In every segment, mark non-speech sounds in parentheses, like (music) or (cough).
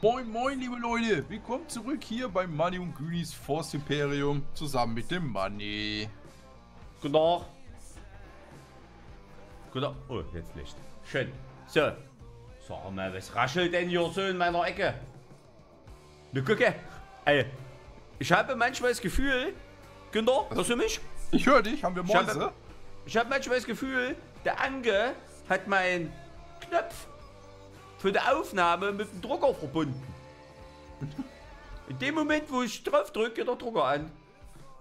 Moin, moin, liebe Leute. Willkommen zurück hier beim Money und Goonies Force Imperium zusammen mit dem Money. Guten Tag. Guten Tag. Oh, jetzt Licht. Schön. So. Sag mal, was raschelt denn hier so in meiner Ecke? Du gucke. Ey. Ich habe manchmal das Gefühl, Günther, hörst du mich? Ich höre dich, haben wir Ich Mäuse? habe ich hab manchmal das Gefühl, der Ange hat meinen Knopf für die Aufnahme mit dem Drucker verbunden. In dem Moment, wo ich drauf drücke, geht der Drucker an.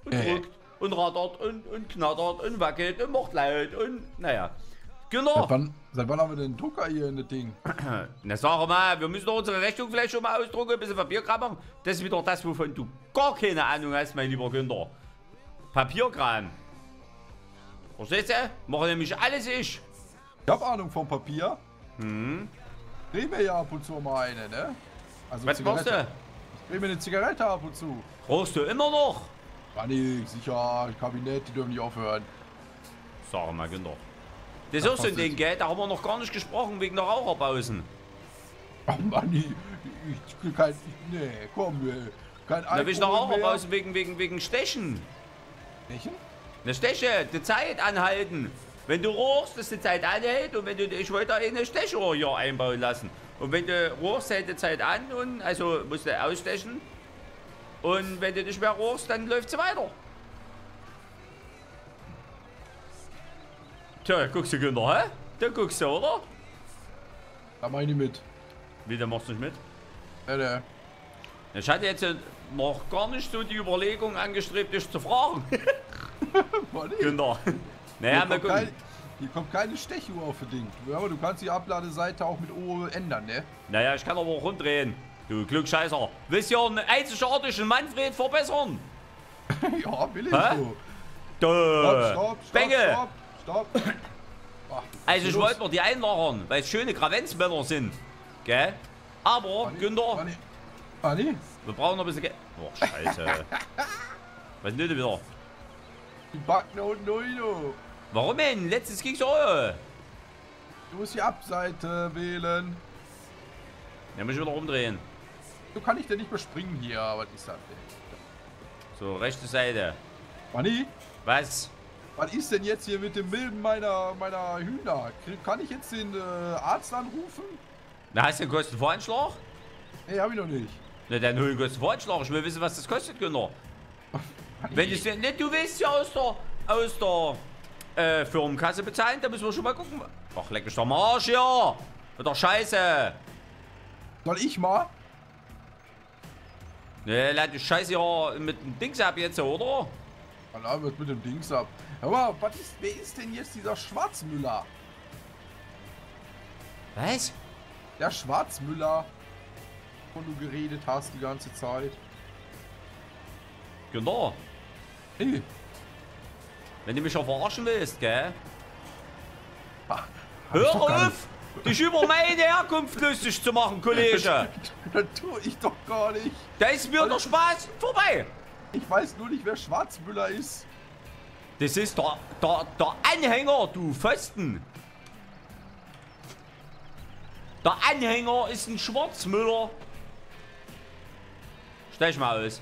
Und Äh. drückt und rattert und, und knattert und wackelt und macht laut und naja. Seit Genau. wann, seit wann haben wir den Drucker hier in das Ding? (clears throat) Na sag mal, wir müssen doch unsere Rechnung vielleicht schon mal ausdrucken, ein bisschen Papierkram machen. Das ist wieder das, wovon du gar keine Ahnung hast, mein lieber Günther. Papierkram. Verstehst du? Mache nämlich alles ich. Ich habe Ahnung vom Papier. Hm. Dreh mir ja ab und zu mal eine, ne? Also Was machst Zigarette. du? Ich dreh mir eine Zigarette ab und zu. Rauchst du immer noch? Money, sicher, Kabinett, die dürfen nicht aufhören. Sag mal, Günther. Das Ach, ist auch so ein Ding, gell? Da haben wir noch gar nicht gesprochen wegen der Raucherpausen. Ach, Money, ich, ich kein, nee, komm, ey. Kein Da will ich noch Alkohol. Raucherpausen wegen, wegen, wegen Stechen. Welchen? Eine Steche, die Zeit anhalten. Wenn du rochst, dass die Zeit anhält und wenn du, ich wollte eine Stechuhr hier einbauen lassen. Und wenn du rochst, hält die Zeit an und also musst du ausstechen. Und wenn du nicht mehr rochst, dann läuft sie weiter. Tja, guckst du, Günther, hä? Da guckst du, oder? Da mach ich nicht mit. Wie, der machst du nicht mit? Nee, nee. Ich hatte jetzt noch gar nicht so die Überlegung angestrebt, dich zu fragen. (laughs) Günther. Naja, hier, mal kommt kein, gucken. hier kommt keine Stechuhr auf das Ding. Ja, Aber du kannst die Abladeseite auch mit O ändern, ne? Naja, ich kann aber auch rumdrehen. Du Klugscheißer. Willst du einen einzigartigen Manfred verbessern? (laughs) ja, will ich Hä? so. Stopp, stopp, stopp, Bengel. stopp, stopp. (coughs) Ach, Also ich wollte mir die einlagern, weil es schöne Gravenzmänner sind. Gell? Aber, Money, Günther, Money. Money, wir brauchen noch ein bisschen Geld. Oh, scheiße. (laughs) Was ist denn wieder? die Backen unten. Warum denn? Letztes ging's auch. Du musst die Abseite wählen. Ja, muss ich wieder rumdrehen. Du kann ich denn nicht überspringen hier, was ist das denn? So, rechte Seite. Money, Was? was ist denn jetzt hier mit dem Milben meiner, meiner Hühner? Kann ich jetzt den äh, Arzt anrufen? Na, hast du einen Kostenvoranschlag? Nee, hab ich noch nicht. Na, dann hol einen Kostenvoranschlag. Ich will wissen, was das kostet, Günther. (laughs) Wenn es ne, du willst ja aus der, aus der äh, Firmenkasse bezahlen, dann müssen wir schon mal gucken. Ach, leck mich doch mal Arsch hier. Mit der Scheiße. Soll ich mal? Ne, lad die Scheiße hier mit dem Dings ab jetzt, oder? Allah wird mit dem Dings ab. Aber was ist, wer ist denn jetzt dieser Schwarzmüller? Was? Der Schwarzmüller, von du geredet hast die ganze Zeit. Genau. Hey, Wenn du mich ja verarschen willst, gell? ich doch Hör auf, dich über meine Herkunft lustig zu machen, Kollege. (laughs) Das tue ich doch gar nicht. Da ist mir der Spaß vorbei. Ich weiß nur nicht, wer Schwarzmüller ist. Das ist der, der, der Anhänger, du Pfosten. Der Anhänger ist ein Schwarzmüller. Stech mal aus.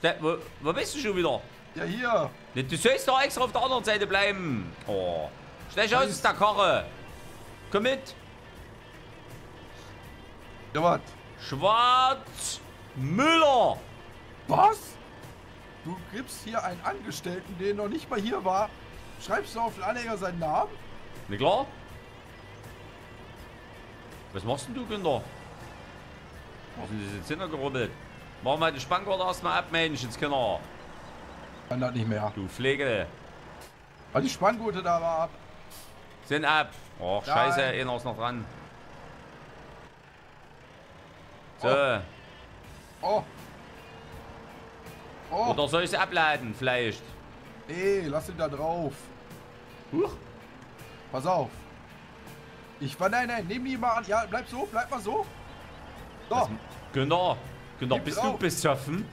Ste wo, wo bist du schon wieder? Ja, hier. Du sollst doch extra auf der anderen Seite bleiben. Oh. Stech aus der Karre. Komm mit. Ja, was? Schwarzmüller. Was? Du gibst hier einen Angestellten, der noch nicht mal hier war, schreibst du auf den Anhänger seinen Namen? Na klar. Was machst denn du, Günther? Was sind diese Zinner gerubbelt? Mach mal die Spanngurte erstmal ab, Mensch, jetzt Kinder. Kann das nicht mehr. Du Pflege. Weil die Spanngurte da war ab. Sind ab. Oh, Nein. scheiße, einer ist noch dran. So. Oh. Oh. Oder soll ich sie abladen, vielleicht? Nee, lass ihn da drauf. Huch. Pass auf. Ich war, nein, nein, nehm die mal an. Ja, bleib so, bleib mal so. So, Günther, Günther, Gib bist du besoffen?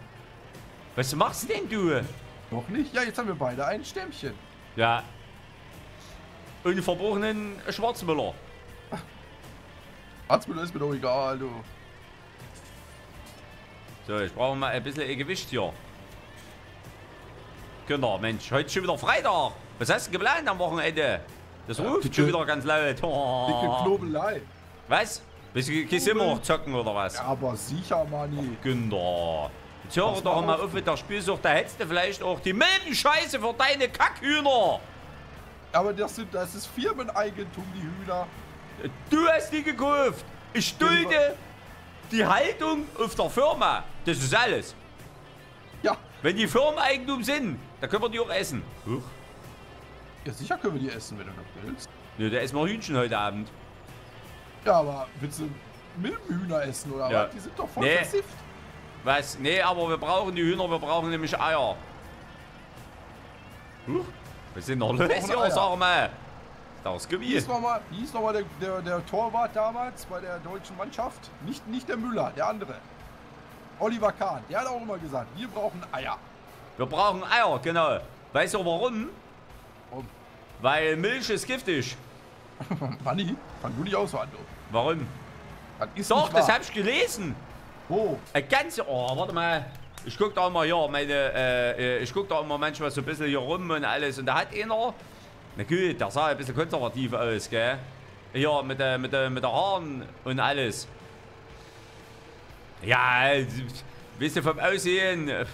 Was machst denn du? Noch nicht. Ja, jetzt haben wir beide ein Stämmchen. Ja. Und einen verbrochenen Schwarzmüller. Arztmüller ist mir doch egal, du. So, ich brauche mal ein bisschen Gewicht hier. Genau, Mensch, heute ist schon wieder Freitag. Was hast du geplant am Wochenende? Das Ja, ruft dicke- schon wieder ganz laut. Dicke Oh. Knobelei. Was? Bist du gehst immer noch zocken oder was? Ja, aber sicher, Manni. Günther. Jetzt hör Pass doch mal auf. auf mit der Spielsucht. Da hättest du vielleicht auch die Milbenscheiße für deine Kackhühner. Aber das, sind, das ist Firmeneigentum, die Hühner. Du hast die gekauft. Ich dulde die Haltung auf der Firma. Das ist alles. Ja, Wenn die Firmeneigentum sind, dann können wir die auch essen. Huch. ja, sicher können wir die essen, wenn du das willst. Ne, da essen wir Hühnchen heute Abend. Ja, aber willst du Milbenhühner essen oder Ja. was? Die sind doch voll Nee. versifft. Was? Nee, aber wir brauchen die Hühner, wir brauchen nämlich Eier. Huch. Wir sind noch los hier, sag mal. Das Wie Gebiet. hieß nochmal noch mal der, der, der Torwart damals bei der deutschen Mannschaft? Nicht, nicht der Müller, der andere. Oliver Kahn, der hat auch immer gesagt, wir brauchen Eier. Wir brauchen Eier, genau. Weißt du warum? Warum? Weil Milch ist giftig. (laughs) Manni, fang du nicht aus, Wando. Warum? Das ist Doch, das hab ich gelesen. Wo? Ein ganze. Oh, warte mal. Ich guck da immer hier, meine, äh, äh, ich guck da immer manchmal so ein bisschen hier rum und alles. Und da hat einer. Na gut, der sah ein bisschen konservativ aus, gell? Hier mit der, mit der, mit der Haaren und alles. Ja, äh, weißt du, vom Aussehen, äh,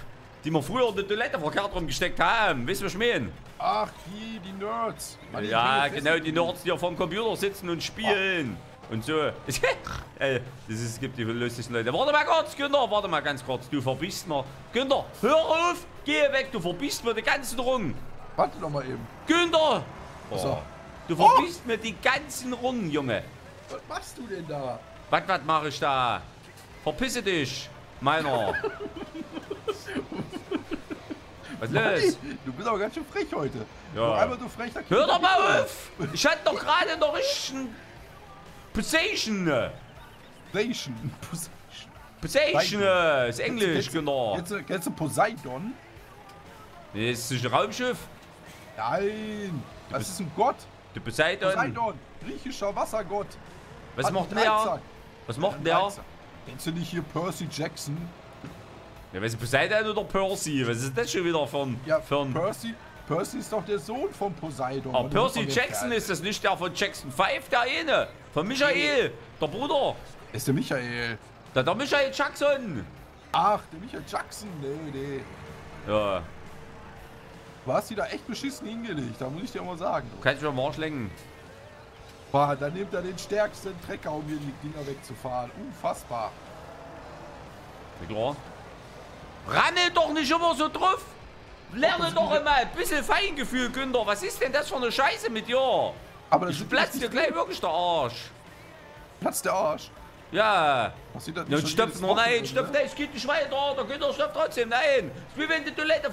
die wir früher in die Toilette verkehrt rumgesteckt haben. Weißt du, was ich meine? Ach, die, die Nerds. Ja, genau, die Nerds, die hier vom Computer sitzen und spielen. Und so. Ey, (laughs) das ist, es gibt die lustigsten Leute. Warte mal kurz, Günther, warte mal ganz kurz. Du verbiest mir. Günther, hör auf! Geh weg, du verbiest mir den ganzen Rungen. Warte doch mal eben. Günther! So. Oh, du verbiest mir die ganzen Rungen, Junge. Was machst du denn da? Was, was mache ich da? Verpisse dich, meiner. (laughs) Was Manni, los? du bist aber ganz schön frech heute. Ja. Noch einmal so frech, Hör doch mal auf! Ich hatte doch gerade noch richtigen Position. Position, äh, ist Englisch, Kennst du- genau. Kennst du, kennst du Poseidon? Nee, ist nicht ein Raumschiff. Nein. Das ist ein Gott. Der Poseidon. Poseidon. Griechischer Wassergott. Was Hat macht der? Was macht der? Kennst du nicht hier Percy Jackson? Ja, was ist Poseidon oder Percy? Was ist das schon wieder für ein... Ja, ein Percy, Percy ist doch der Sohn von Poseidon. aber Percy Jackson ist das nicht der von Jackson 5, der eine. Von Michael, der Bruder. Ist der Michael. Der, der Michael Jackson. Ach, der Michael Jackson. Nee, nee. Ja, Du hast die da echt beschissen hingelegt, da muss ich dir mal sagen. du kannst mich am Arsch lenken. Boah, dann nimmt er den stärksten Trecker, um hier die Dinger wegzufahren. Unfassbar. Ja, klar. Rammel doch nicht immer so drauf. Lerne doch immer ein bisschen Feingefühl, Günther. Was ist denn das für eine Scheiße mit dir? Aber das Ich sieht platz nicht dir gleich wirklich der Arsch. Platz der Arsch. Ja. Passiert das Ja, und schon stopf jedes nur, nein, stopf, ne? nein, es geht nicht weiter. Der Günther stopft trotzdem, nein. Es ist wie wenn die Toilette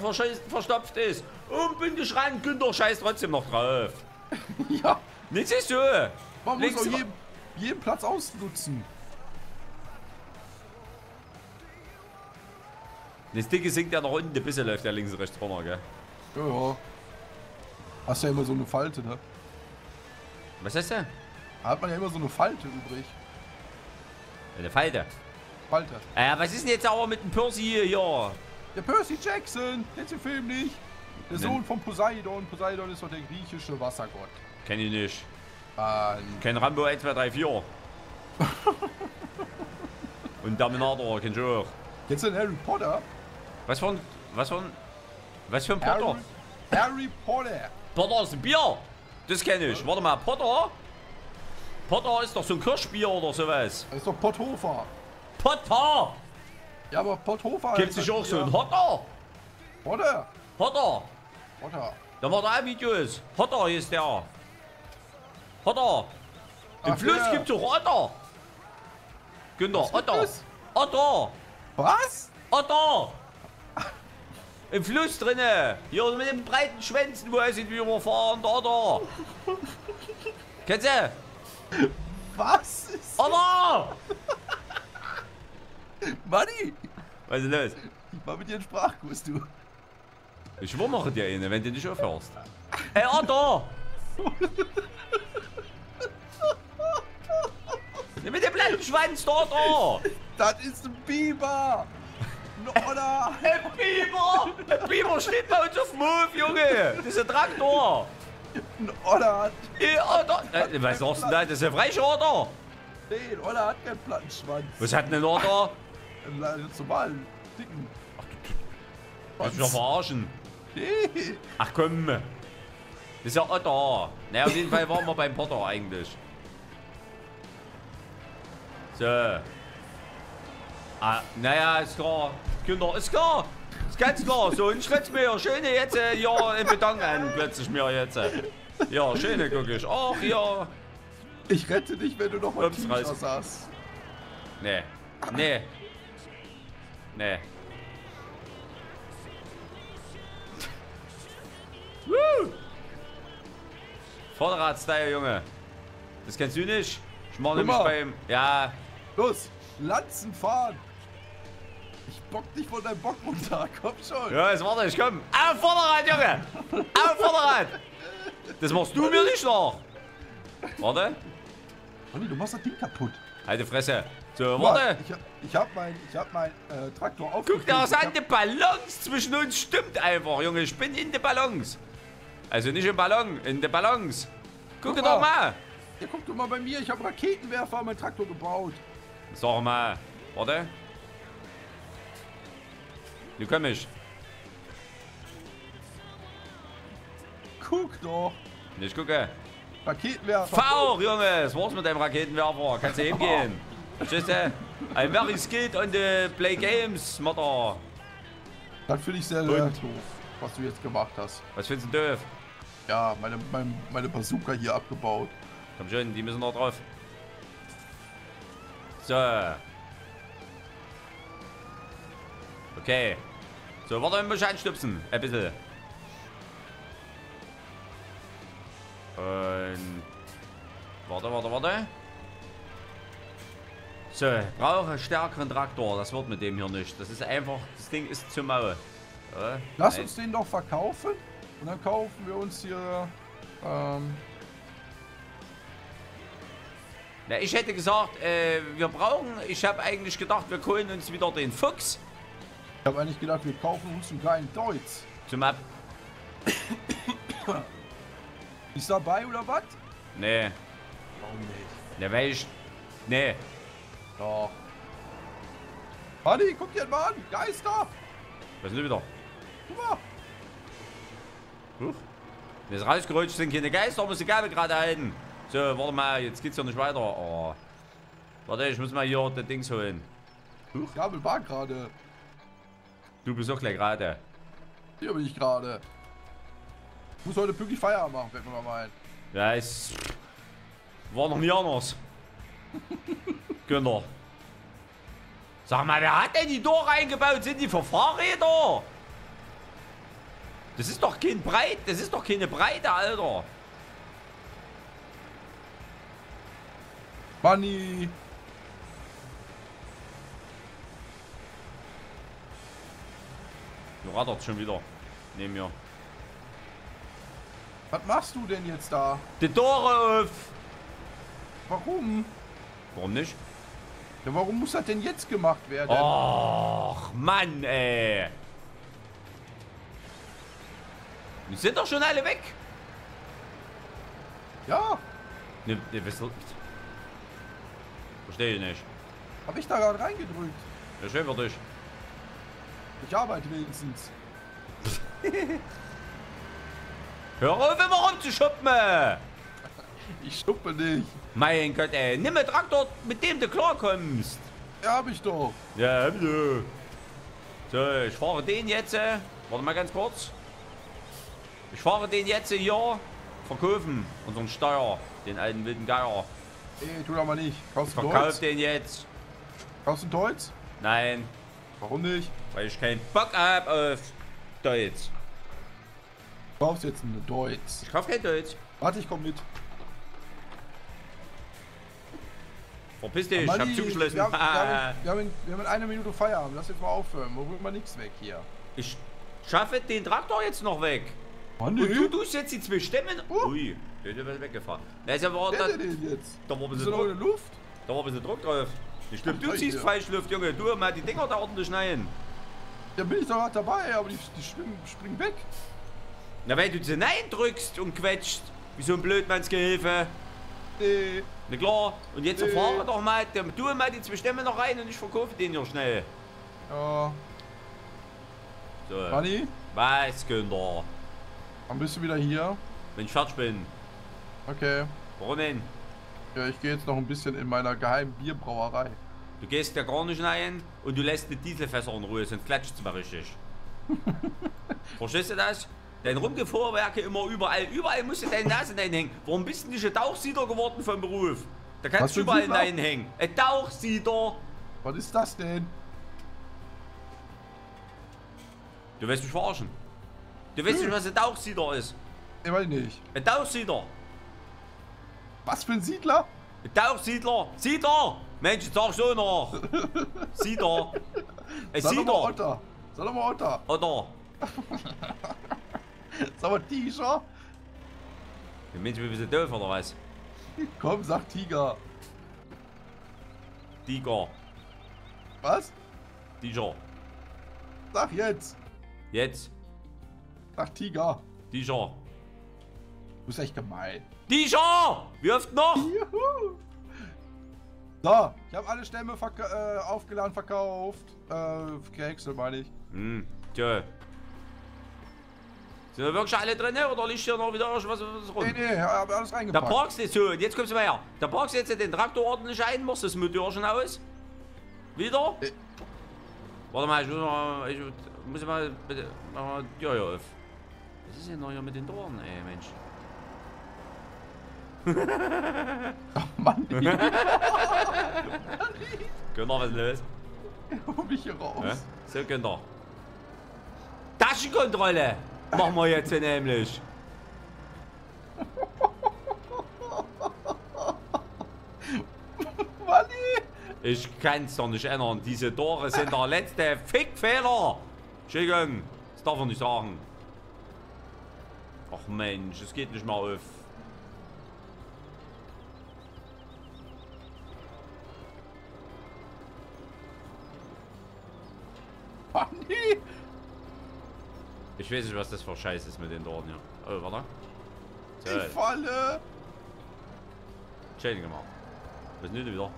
verstopft ist. Unbündig ran, Günther scheißt trotzdem noch drauf. (laughs) Ja, Nicht siehst du. man muss Links auch über- jeden, jeden Platz ausnutzen. Das Dicke sinkt ja nach unten, ein bisschen läuft ja links und rechts runter, gell? Ja, ja. Hast ja immer so eine Falte, ne? Was ist das? Da hat man ja immer so eine Falte übrig. Eine Falte. Falte. Äh, was ist denn jetzt aber mit dem Percy hier? Der Percy Jackson, kennst du den Film nicht? Der. Sohn von Poseidon. Poseidon ist doch der griechische Wassergott. Kenn ich nicht. Ähm, Kein Rambo 1, 2, 3, 4. Und Terminator, kenn ich auch. du den Harry Potter? Was für ein. Was für ein. Was für ein Potter? Harry, Harry Potter. Potter ist ein Bier. Das kenne ich. Warte mal, Potter? Potter ist doch so ein Kirschbier oder sowas. Das ist doch Potthofer. Potter! Ja, aber Potthofer Gibt sich auch so ein Hotter? Potter. Hotter! Potter. Da war da auch Videos. Hotter ist der. Hotter! Im Ach, Fluss der. gibt's auch Otter. Günther, Otter. Otter! Was? Otter! Im Fluss drinne. Hier mit den breiten Schwänzen, wo aussieht wie überfahren. Der Otter. Kennst du? Was ist... Otter! Manni! Was ist los? Ich war mit dir in Sprachkurs, du. Ich mache dir eine, wenn du nicht aufhörst. Ey! Nimm (laughs) mit dem blauen Schwanz, der Otter! Das ist ein Biber! Oder? Ein Biber! Ein Biber steht bei uns auf Hof, Junge! Das ist ein Traktor! Oder? Ja, Otter! Äh, was sagst du denn da? Das ist ein Freischorter! Nee, ein Oder hat keinen Plattenschwanz. Was hat denn ein Otter? Einen ganz normalen, dicken. Willst du mich doch verarschen? Nee. Ach komm! Das ist ja Otter! Naja, auf jeden Fall waren wir beim Potter eigentlich. So. Ah, naja, ist klar. Kinder, ist klar. Ist ganz klar. So, und schlägst mir ja schöne jetzt äh, ja in Beton an, plötzlich mir jetzt. Äh. Ja, schöne guck ich. Ach ja. Ich rette dich, wenn du noch mal Ups, hast. Nee. Nee. Nee. Woo! Vorderrad-Style, Junge. Das kennst du nicht? Ich mach nämlich beim... Ja, Los, Lanzen fahren. Ich bock dich von deinem Bock runter. (laughs) Komm schon. Ja, jetzt warte, ich komm. Auf Vorderrad, Junge! Auf Vorderrad! Das machst du mir nicht noch! Warte. Ronny, du machst das Ding kaputt. Halt die Fresse. So, Guck warte. Ich, hab- ich hab mein, ich hab mein äh, Traktor Guck aufgestellt. dir das Ich an, die Ballons zwischen uns stimmt einfach, Junge. Ich bin in den Ballons. Also nicht im Ballon, in den Ballons. Guck dir Guck doch mal. mal. Ja, guck doch mal bei mir. Ich habe Raketenwerfer an meinen Traktor gebaut. Sag mal. Warte. Du komm ich. Guck doch. Ich gucke. Raketenwerfer. Fahr, Junge. Das war's mit deinem Raketenwerfer. Kannst du hingehen. (laughs) Du? I'm very skilled on the play games, Mutter. Das finde ich sehr, sehr doof, was du jetzt gemacht hast. Was findest du doof? Ja, meine, meine, meine Bazooka hier abgebaut. Komm schon, die müssen noch drauf. So. Okay. So, warte, wir müssen anstupsen. Ein bisschen. Und. Warte, warte, warte. So, brauche einen stärkeren Traktor. Das wird mit dem hier nicht. Das ist einfach. Das Ding ist zu mau. Ja, Lass nein. uns den doch verkaufen und dann kaufen wir uns hier. Ähm, Na, ich hätte gesagt, äh, wir brauchen. Ich habe eigentlich gedacht, wir holen uns wieder den Fuchs ich habe eigentlich gedacht, wir kaufen uns einen kleinen Deutz. zum Ab. (coughs) Ist dabei oder was? Nee, Warum nicht? ne, weil ich. Nee. Doch. Manni, guck dir mal an. Geister. Was ist denn wieder? Guck mal. Huch. Wenn es rausgerutscht sind, keine Geister, muss die Gabel gerade halten. So, warte mal, jetzt geht's ja nicht weiter. Oh. Warte, ich muss mal hier das Dings holen. Gabel war gerade. Du bist auch gleich gerade. Hier bin ich gerade. Ich muss heute pünktlich Feierabend machen, fällt mir mal ein. Ja, es war noch nie anders. (laughs) Günther. Sag mal, wer hat denn die Tore eingebaut? Sind die für Fahrräder? Das ist doch kein Breit, das ist doch keine Breite, Alter. Manni. Du rattert schon wieder. Neben mir. Was machst du denn jetzt da? Die Tore auf! Warum? Warum nicht? Ja, warum muss das denn jetzt gemacht werden? Och, Mann, ey. Die sind doch schon alle weg. Ja, Ne, ne. Verstehe ich nicht. hab ich da gerade reingedrückt. Ja, schön für dich. Ich arbeite wenigstens. (laughs) Hör auf, immer rumzuschuppen! (laughs) Ich schuppe nicht. Mein Gott, ey. Nimm einen Traktor, mit dem du klarkommst. Ja, hab ich doch. Ja, bitte. So, ich fahre den jetzt. äh, Warte mal ganz kurz. Ich fahre den jetzt hier verkaufen. Unseren Steuer. Den alten wilden Geier. Ey, tu doch mal nicht. Kaufst du Verkauf Deutz? den jetzt. Kaufst du Deutz? Nein, Warum nicht? weil ich keinen Bock hab auf Deutsch. Du kaufst jetzt eine Deutz. Ich kauf kein Deutsch. Warte, ich komm mit. Verpiss dich, ich Manni, hab zugeschlossen. Wir haben, wir, haben, (laughs) wir, haben in, wir haben in einer Minute Feierabend. Lass jetzt mal aufhören. Wir holen mal nichts weg hier. ich schaffe den Traktor jetzt noch weg. Mann, Und du tust jetzt die zwei Stämme. Uh. Ui, der wird weggefahren. Da ist ja da, denn jetzt? da war ein bisschen Druck, der Luft? da war ein bisschen Druck drauf. Ich glaube, du ziehst Leute. Freischluft, Junge. Du mal die Dinger da ordentlich rein. Da bin ich doch gerade dabei, aber die, die springen, springen weg. Na, wenn du sie Nein drückst und quetscht, wie so ein Blödmannsgehilfe. Nee. Na klar, und jetzt Nee. erfahre doch mal, du mal die zwei Stämme noch rein und ich verkaufe den hier schnell. Ja. So, Manni, was, Günther? dann bist du wieder hier. Wenn ich fertig bin. Okay. Warum denn? Ja, ich gehe jetzt noch ein bisschen in meiner geheimen Bierbrauerei. Du gehst ja gar nicht rein und du lässt die Dieselfässer in Ruhe, sonst klatscht es mal richtig. (laughs) Verstehst du das? Dein Rumgefuhrwerke immer überall. Überall musst du deine Nase reinhängen. Warum bist du nicht ein Tauchsieder geworden vom Beruf? Da Was kannst für du überall reinhängen. Ein Tauchsieder. Was ist das denn? Du willst mich verarschen. Du weißt nicht, was ein Tauchsieder ist. Ich weiß nicht. Ein Tauchsieder. Was für ein Siedler? Ein Tauchsiedler. Sieder. Mensch, sag so noch. (laughs) Sieder. Ein Sag doch mal. Otter. Sag doch mal Otter. Oder? (laughs) Sag mal Tiger. Der Mensch, wir sind doof oder was? Komm, sag Tiger. Tiger. Was? Tiger. Sag jetzt. Jetzt. Sag Tiger. Tiger. Du bist echt gemein. Wie oft noch? Juhu. So, ich habe alle Stämme verka äh, aufgeladen, verkauft. Äh, gehäckselt meine ich. Hm, tja. Sind da wirklich alle drin oder liegt hier noch wieder irgendwas was rum? Nee, nee, hab alles Da reingepackt. parkst du jetzt so, und jetzt kommst du mal her. Da parkst du jetzt den Traktor ordentlich ein, machst das Motorchen aus. Wieder? Äh. Warte mal, ich muss mal, ich muss mal, bitte, mal die Tür hier auf. Was ist denn noch hier mit den Toren, ey, Mensch? (laughs) Mann, ich (laughs) Günther, was ist los? hol mich hier raus. Hä? So, Günther. Taschenkontrolle! Machen wir jetzt nämlich. (laughs) Manni! Ich kann's doch nicht ändern. Diese Tore sind der letzte Fickfehler. Entschuldigung, das darf er nicht sagen. Ach Mensch, es geht nicht mehr auf. Ich weiß nicht, was das für Scheiß ist mit den Toren hier. Oh, warte. Ich So, falle! schön gemacht. Was ist denn wieder?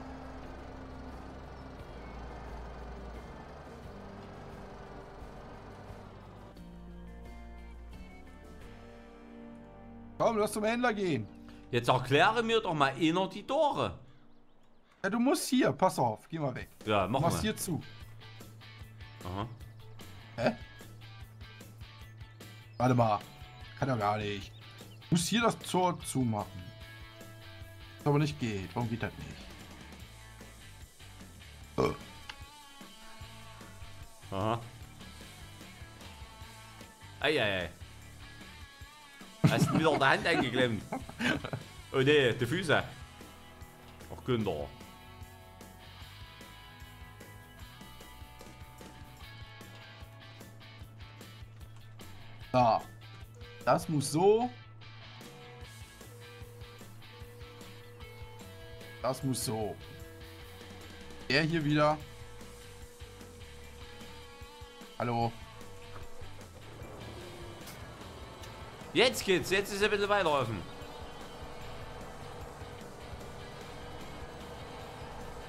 Komm, lass zum Händler gehen. Jetzt erkläre mir doch mal einer die Tore. Ja, du musst hier, pass auf, geh mal weg. Ja, Du mach machst mal. hier zu. Aha. Hä? Warte mal. Kann ja gar nicht. Du musst hier das Tor zumachen. Was aber nicht geht. Warum geht das nicht? Äh, Aha. Eieiei. Hast du wieder der Hand eingeklemmt? (laughs) Oh nee, die Füße. Ach Günther. Da. Das muss so. Das muss so. Der hier wieder. Hallo. Jetzt geht's, jetzt ist er ein bisschen weiter offen.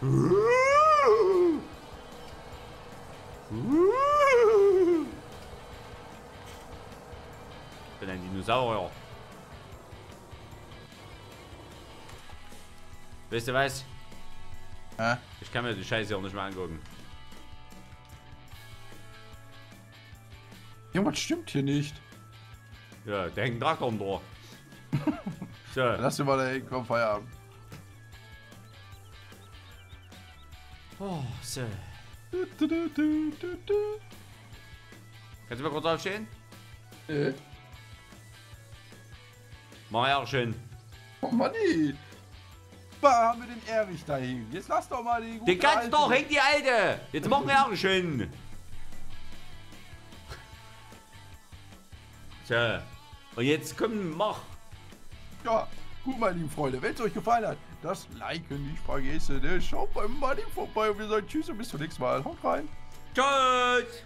Ich (laughs) Dinosaurier. Weißt du was? Hä? Ich kann mir die Scheiße auch nicht mehr angucken. Irgendwas stimmt hier nicht. Ja, der hängt Traktor am Tor. So, Lass dir mal da komm, Feierabend. oh, so. Du, du, du. Kannst du mal kurz aufstehen? Äh, Schön. Oh Mann, ey. Da haben wir den Erich da hängen. Jetzt lass doch mal die gute Den kannst alte- doch, hängt die Alte! Jetzt machen wir schön! So. Und jetzt komm, mach! Ja, gut, meine lieben Freunde, wenn es euch gefallen hat, das Liken nicht vergessen. Ne? Schaut beim Money vorbei und wir sagen Tschüss und bis zum nächsten Mal. Haut rein. Tschüss!